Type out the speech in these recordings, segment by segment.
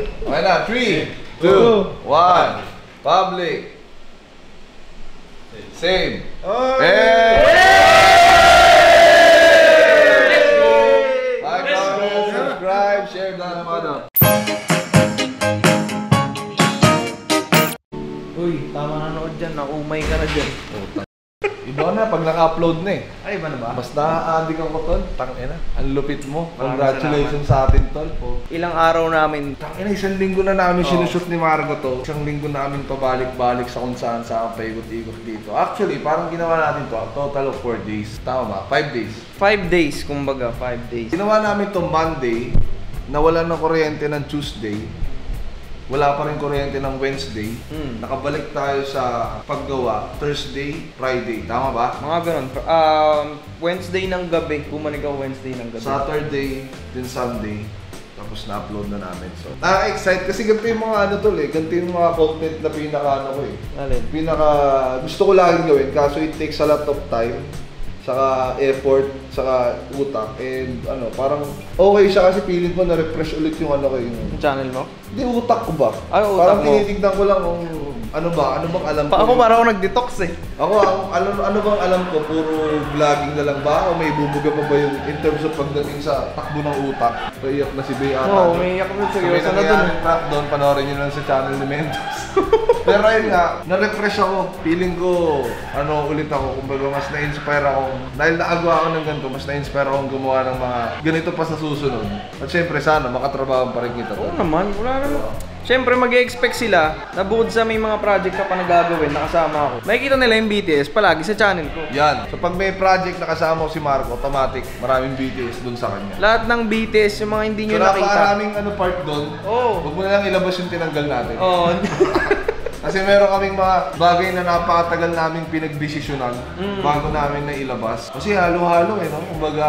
Okay na, 3, 2, 1. Public. Same. Hey! Like, comment, subscribe, share naman. oh. Uy, tama na nood dyan. Nakumay ka na dyan. Iba na pag naka-upload na eh. Ay, iba na ba? Mas na-addict ako tol. Tangina. Ang lupit mo. Maraming Congratulations sa atin tol. Ilang araw namin. Tangina, isang linggo na namin Oo. sinushoot ni Margo to. Isang linggo namin pabalik-balik sa kung saan saan paikot-ikot dito. Actually, parang ginawa natin to, total of 4 days. Tama ba? 5 days. Five days, kumbaga. Five days. Ginawa namin to Monday, nawalan ng kuryente ng Tuesday, wala pa rin kuryente ng Wednesday, Hmm. nakabalik tayo sa paggawa Thursday, Friday. Tama ba? Mga ganun. Um, Wednesday ng gabi. Bumalik ako Wednesday ng gabi. Saturday, then Sunday, tapos na-upload na namin. So, na-excite kasi ganito yung mga ano tol eh, ganito yung mga content na pinaka ano ko eh. Alin? Pinaka gusto ko laging gawin kaso it takes a lot of time saka effort, saka utak and ano, parang okay siya kasi feeling ko na-refresh ulit yung ano ko yung Yung channel mo? Hindi utak ko ba? Ay, utak parang mo. tinitignan ko lang kung ano ba, ano bang alam ko. Pa ako parang ako nag-detox eh. Ako, ang, ano, ano bang alam ko, puro vlogging na lang ba? O may bubuga pa ba yung in terms of pagdating sa takbo ng utak? Paiyak na si ata. Oo, no? umiiyak na So, seryoso may na dun. nangyayaring prank doon, panoorin nyo lang sa channel ni Mentos. Pero ayun nga, na-refresh ako. Feeling ko, ano ulit ako, kumbaga mas na-inspire ako. Dahil naagawa ako ng ganito, mas na-inspire akong gumawa ng mga ganito pa sa susunod. At syempre, sana makatrabaho pa rin kita. Oo naman, wala naman. Siyempre, mag expect sila na bukod sa may mga project ka pa na gagawin, nakasama ako. Makikita nila yung BTS palagi sa channel ko. Yan. So pag may project na kasama ko si Marco, automatic, maraming BTS dun sa kanya. Lahat ng BTS, yung mga hindi So nyo nakita. napakaraming ano part doon. Oo. Huwag mo na lang ilabas yung tinanggal natin. Oo. Kasi meron kaming mga bagay na napakatagal naming pinagdesisyonan Mm. bago namin na ilabas. Kasi halo-halo eh, no? Kumbaga,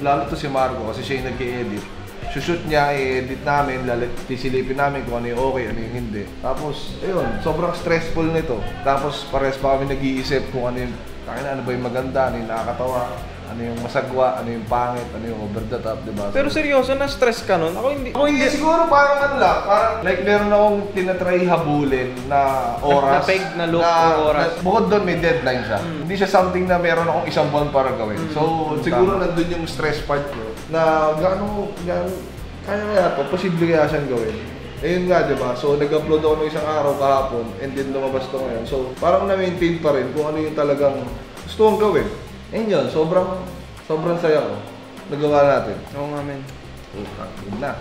lalo to si Marco kasi siya yung nag-i-edit. Shoot niya, i-edit namin, lalit, sisilipin namin kung ano yung okay, ano yung hindi. Tapos, ayun, sobrang stressful nito. Tapos, pares pa kami nag-iisip kung ano yung, ano ba yung maganda, ano yung nakakatawa, ano yung masagwa, ano yung pangit, ano yung over the top, di ba? Pero seryoso, na-stress ka nun? Ako hindi. Ako Hindi, hindi. siguro parang ano lang, parang like meron akong tinatry habulin na oras. Na peg na look o oras. na- bukod doon may deadline siya. Mm. Hindi siya something na meron akong isang buwan para gawin. Mm. So, Mm, siguro tama. nandun yung stress part ko na gaano, gaano, kaya kaya to, posible kaya siyang gawin. Ayun nga, di ba? So, nag-upload ako ng isang araw kahapon and then lumabas to ngayon. So, parang na-maintain pa rin kung ano yung talagang gusto kong gawin. Ayun yun, sobrang, sobrang saya ko. Nagawa natin. Oo nga, men. Utang, yun na.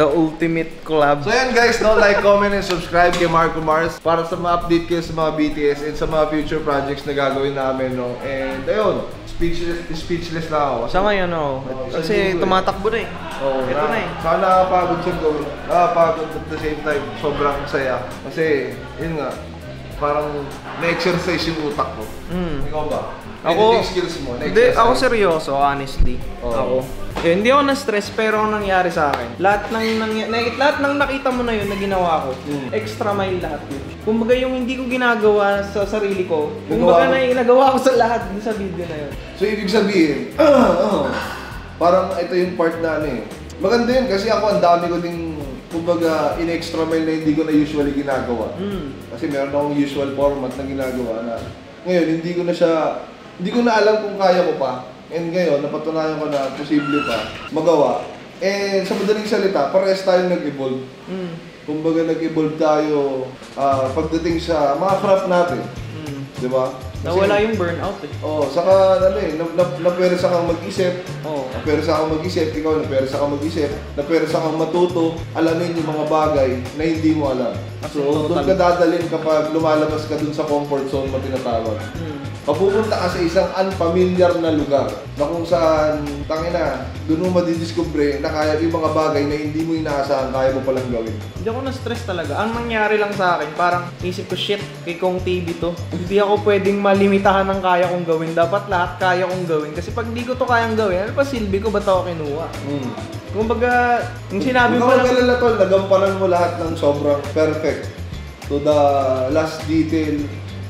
The ultimate collab. So yan guys, no, like, comment, and subscribe kay Marco Mars para sa ma-update kayo sa mga BTS and sa mga future projects na gagawin namin, no. And ayun, speechless, speechless na ako. Sa ngayon. Oo, Kasi eh. tumatakbo na eh. Oo, Ito na eh. Sana nakapagod siyang gawin. Nakapagod at the same time, sobrang saya. Kasi, yun nga, parang na-exercise yung utak ko. Mm. Ikaw ba? Ako, Editing skills mo, hindi, ako seryoso, honestly. Oo. Ako. Eh, hindi ako na-stress, pero ang nangyari sa akin, lahat ng, nangy- na, lahat ng nakita mo na yun na ginawa ko, Mm. extra mile lahat yun. Kumbaga yung hindi ko ginagawa sa sarili ko, kumbaga mo. na nagawa ko sa lahat sa video na yun. So, ibig sabihin, oh, parang ito yung part na ano eh. Maganda yun kasi ako ang dami ko ding, kumbaga, in-extra mile na hindi ko na usually ginagawa. Mm. Kasi meron akong usual format na ginagawa na ngayon hindi ko na siya, hindi ko na alam kung kaya ko pa. And ngayon, napatunayan ko na posible pa magawa. And sa madaling salita, parehas tayo nag-evolve. Mm. Kumbaga nag-evolve tayo ah, pagdating sa mga craft natin. Mm. Di ba? Nawala yung burnout eh. Oo, saka ano eh, na, na, napersa kang mag-isip, Oo. napersa kang mag-isip, ikaw napersa kang mag-isip, napersa kang matuto, alamin yung mga bagay na hindi mo alam. Kasi So, doon ka dadalhin kapag lumalabas ka dun sa comfort zone mo tinatawag. Mm. Papupunta ka sa isang unfamiliar na lugar na kung saan, tangina, doon mo madidiscover na kaya yung mga bagay na hindi mo inaasahan, kaya mo palang gawin. Hindi ako na-stress talaga. Ang nangyari lang sa akin, parang isip ko, shit, kay Kong TV to. Hindi ako pwedeng malimitahan ng kaya kong gawin. Dapat lahat kaya kong gawin. Kasi pag di ko to kayang gawin, ano pa silbi ko, ba't ako kinuha? Mm. Kumbaga, yung sinabi Huwag mo lang, mag-alala tol, nagampanan mo lahat ng sobrang perfect to the last detail.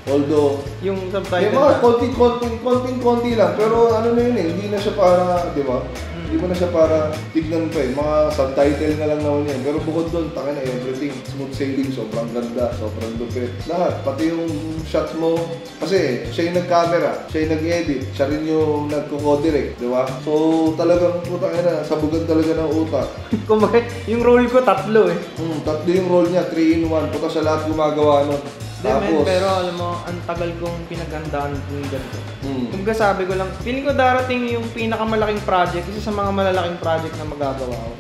Although, yung may subtitle mga na, konting konting konting konti lang pero ano na yun eh hindi na siya para di ba. Hindi mo na siya para tignan pa eh. Mga subtitle na lang naman yan. Pero bukod doon, taka na everything. Smooth sailing, sobrang ganda, sobrang lupit. Lahat, pati yung shots mo. Kasi siya yung nag-camera, siya yung nag-edit, siya rin yung nagko-co-direct, di ba? So talagang puta na, sabugan talaga ng utak. Kumbaga, yung role ko tatlo eh. Hmm, tatlo yung role niya, 3 in 1. Puta siya lahat gumagawa nun. Hindi, men, pero alam mo, ang tagal kong pinaghandaan yung ganito. hmm. Kumbaga sabi ko lang, feeling ko darating yung pinakamalaking project, isa sa mga malalaking project na magagawa ko.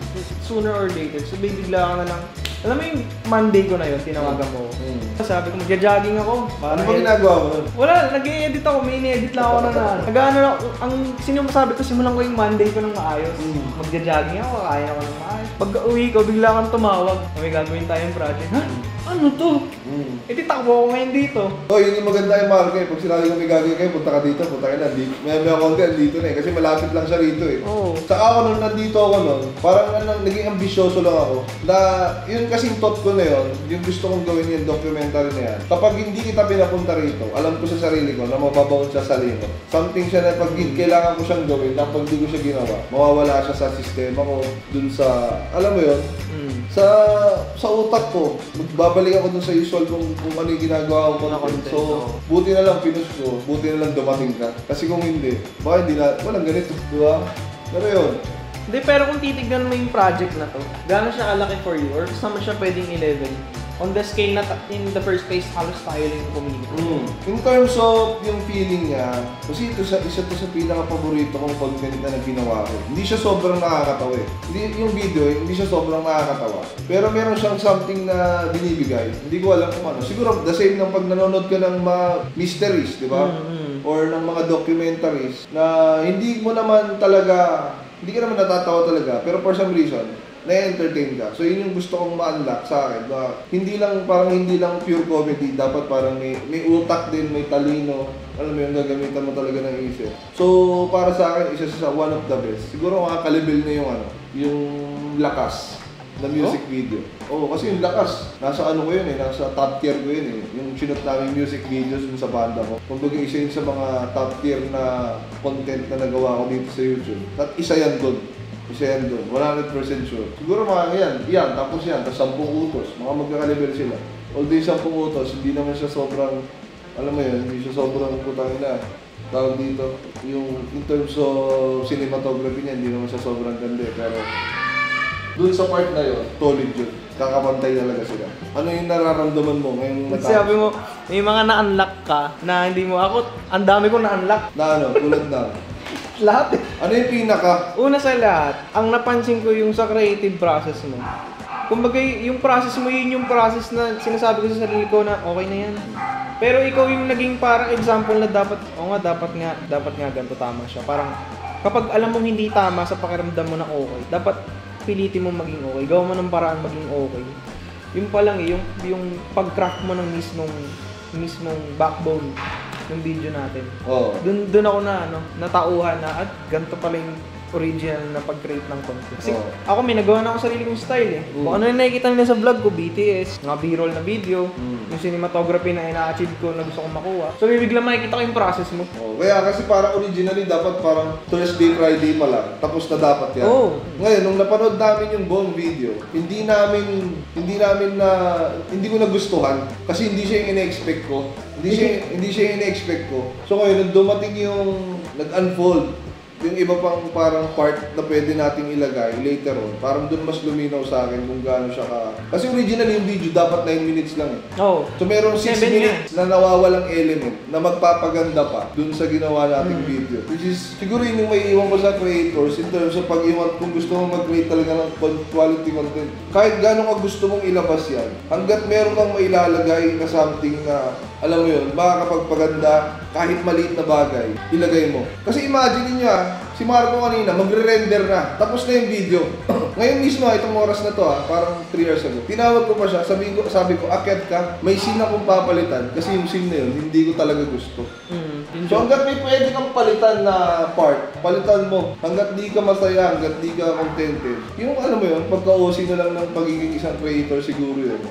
Sooner or later, so bigla ka na lang. Alam mo yung Monday ko na yun, tinawagan mo. ko. Hmm. Sabi ko, magja-jogging ako. Ano ba ginagawa mo? Wala, nag-i-edit ako, may ini-edit lang ako na na. Nag-ano lang, ang sino sabi ko, simulan ko yung Monday ko ng maayos. Mm. Magja-jogging ako, kakain ako ng maayos. Pag uwi ko, bigla kang tumawag. May gagawin tayong project. Ha? Ano to? Hmm. Eh, titakbo ako ngayon dito. Oh, yun yung maganda yung Marco eh. Pag sinabi ko may gagawin kayo, punta ka dito, punta ka na. Di, may may ako dito na eh. Kasi malapit lang siya rito eh. Oo. Saka ako nung nandito ako nun, parang ano, naging ambisyoso lang ako. Na yun kasing thought ko na yun, yung gusto kong gawin yung documentary na yan. Kapag hindi kita pinapunta rito, alam ko sa sarili ko na mababaon siya sa limot. Something siya na pag kailangan ko siyang gawin, na pag hindi ko siya ginawa, mawawala siya sa sistema ko, dun sa, alam mo yun, Mm. sa sa utak ko, magbabalik ako dun sa usual kung, kung ano yung ginagawa ko Na content. content, So, buti na lang pinush ko, buti na lang dumating ka. Kasi kung hindi, baka hindi na, walang ganito, di ba? Pero yun, Hindi, pero kung titignan mo yung project na to, gaano siya kalaki for you? Or saan mo siya pwedeng i-level? On the scale na in the first place, halos tayo lang yung community. Mm. In terms of yung feeling niya, kasi ito sa isa to sa pinaka-paborito kong content na ginawa ko. Hindi siya sobrang nakakatawa eh. Hindi, yung video eh, hindi siya sobrang nakakatawa. Pero meron siyang something na binibigay. Hindi ko alam kung ano. Siguro the same ng pag nanonood ka ng mga mysteries, di ba? Mm, mm. Or ng mga documentaries na hindi mo naman talaga, hindi ka naman natatawa talaga. Pero for some reason, na-entertain ka. So yun yung gusto kong ma-unlock sa akin. Na hindi lang, parang hindi lang pure comedy. Dapat parang may, may utak din, may talino. Alam mo yung gagamitan mo talaga ng isip. So para sa akin, isa sa one of the best. Siguro makakalibil na yung ano, yung lakas na music video. Oo, kasi yung lakas, nasa ano ko yun eh, nasa top tier ko yun eh. Yung sinot namin music videos dun sa banda ko. Kumbaga isa yun sa mga top tier na content na nagawa ko dito sa YouTube. At isa yan dun. Isa yan dun. 100% sure. Siguro mga yan, yan, tapos yan, tapos 10 utos. Mga magkakalibel sila. Although yung 10 utos, hindi naman siya sobrang, alam mo yun, hindi siya sobrang putang na tawag dito, yung in terms of cinematography niya, hindi naman siya sobrang ganda eh. Pero doon sa part na yun, solid yun. Kakapantay talaga sila. Ano yung nararamdaman mo ngayong Kasi sabi mo, may mga na-unlock ka na hindi mo ako, ang dami ko na-unlock. Na ano, tulad na. Lahat eh. Ano yung pinaka? Una sa lahat, ang napansin ko yung sa creative process mo. Kumbaga, yung process mo, yun yung process na sinasabi ko sa sarili ko na okay na yan. Pero ikaw yung naging parang example na dapat, o nga, dapat nga, dapat nga ganito tama siya. Parang, kapag alam mong hindi tama sa pakiramdam mo na okay, dapat pilitin mo maging okay. Gawa mo ng paraan maging okay. Yung pa lang eh, yung, yung pag-craft mo ng mismong, mismong backbone ng video natin. Oo. Doon doon ako na ano, natauhan na at ganito pala yung original na pag-create ng content. Kasi Oo. ako may nagawa na ako sarili kong style eh. Mm. Kung ano yung nakikita nila sa vlog ko, BTS, mga b-roll na video, Mm. yung cinematography na ina-achieve ko na gusto kong makuha. So bigla makikita ko yung process mo. Oh, kaya kasi parang originally dapat parang Thursday, Friday pa lang. Tapos na dapat yan. Oo. Ngayon, nung napanood namin yung buong video, hindi namin, hindi namin na, hindi ko nagustuhan. Kasi hindi siya yung ine-expect ko. Hindi siya, hindi siya yung ine-expect ko. So ngayon, nung dumating yung nag-unfold, yung iba pang parang part na pwede nating ilagay later on, parang doon mas luminaw sa akin kung gaano siya ka... Kasi originally yung video dapat 9 minutes lang eh. Oo. So merong 6 Seven minutes na nawawalang element na magpapaganda pa dun sa ginawa nating video. Which is, siguro yun yung may iwan ko sa creators in terms of pag-iwan kung gusto mong mag-create talaga ng con- quality content. Kahit gano'n ka gusto mong ilabas yan, hanggat meron kang mailalagay na something na, alam mo yun, makakapagpaganda kahit maliit na bagay, ilagay mo. Kasi imagine niyo ah, si Marco kanina, magre-render na, tapos na yung video. Ngayon mismo, itong oras na to ah, parang 3 years ago, tinawag ko pa siya, sabi ko, sabi ko, akyat ka, may scene akong papalitan, kasi yung scene na yun, hindi ko talaga gusto. Mm, So hanggat may pwede kang palitan na part, palitan mo. Hanggat di ka masaya, hanggat di ka contented. Yung alam mo yun, pagka-OC na lang ng pagiging isang creator siguro yun.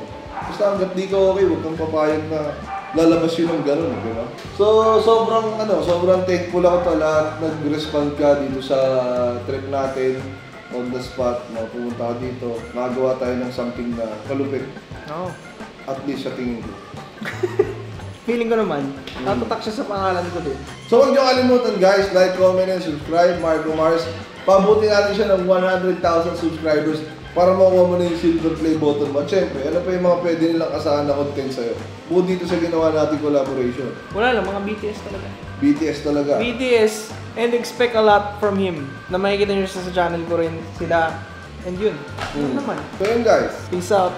Basta hanggat di ka okay, huwag kang papayag na lalabas yun ng gano'n, di ba? So, sobrang, ano, sobrang thankful ako to lahat nag-respond ka dito sa trip natin on the spot, no, pumunta ka dito, nakagawa tayo ng something na kalupit, Oo. at least sa tingin ko. Feeling ko naman, tatatak siya sa pangalan ko din. So huwag niyo kalimutan guys, like, comment, and subscribe, Marco Mars. Pabuti natin siya ng 100,000 subscribers para makuha mo na yung silver play button mo. At syempre, ano pa yung mga pwede nilang asahan na content sa'yo? Bukod dito sa ginawa nating collaboration. Wala lang, mga BTS talaga. BTS talaga. BTS, and expect a lot from him. Na makikita nyo sa channel ko rin sila. And yun, yun Hmm. naman. So yun guys, Peace out.